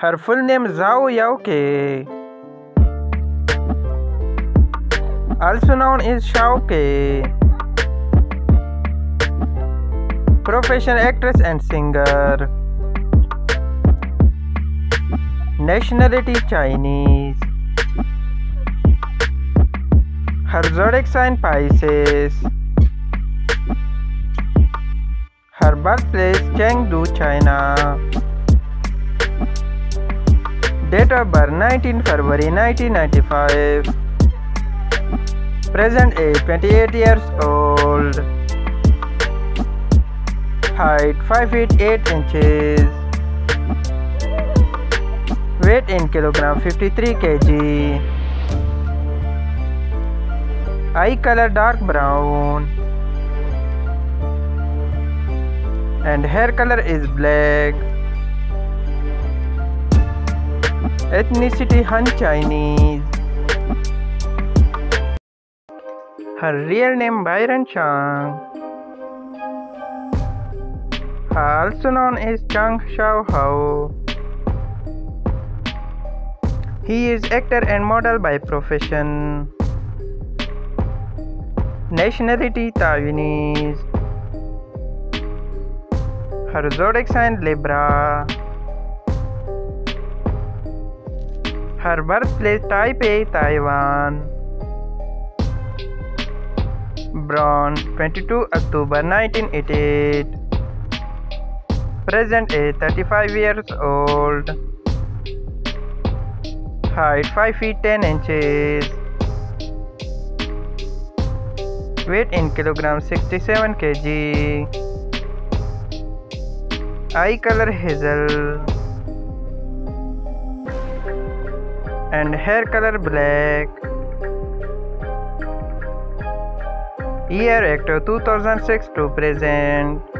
Her full name Zhao Yaoke. Also known as Xiaoke. Professional actress and singer. Nationality Chinese. Her zodiac sign Pisces. Her birthplace Chengdu, China. Birth 19 February 1995. Present age 28 years old. Height 5 feet 8 inches. Weight in kilogram 53 kg. Eye color dark brown. And hair color is black. Ethnicity Han Chinese. Her real name Bryan Chang. Also known as Chang Xiao Hao. He is actor and model by profession. Nationality Taiwanese. Her zodiac sign Libra. Her birth place type a Taiwan. Born 22 October 1988 present a 35 years old height 5 feet 10 inches weight in kilogram 67 KG eye colour hazel and hair color black. Year actor 2006 to present.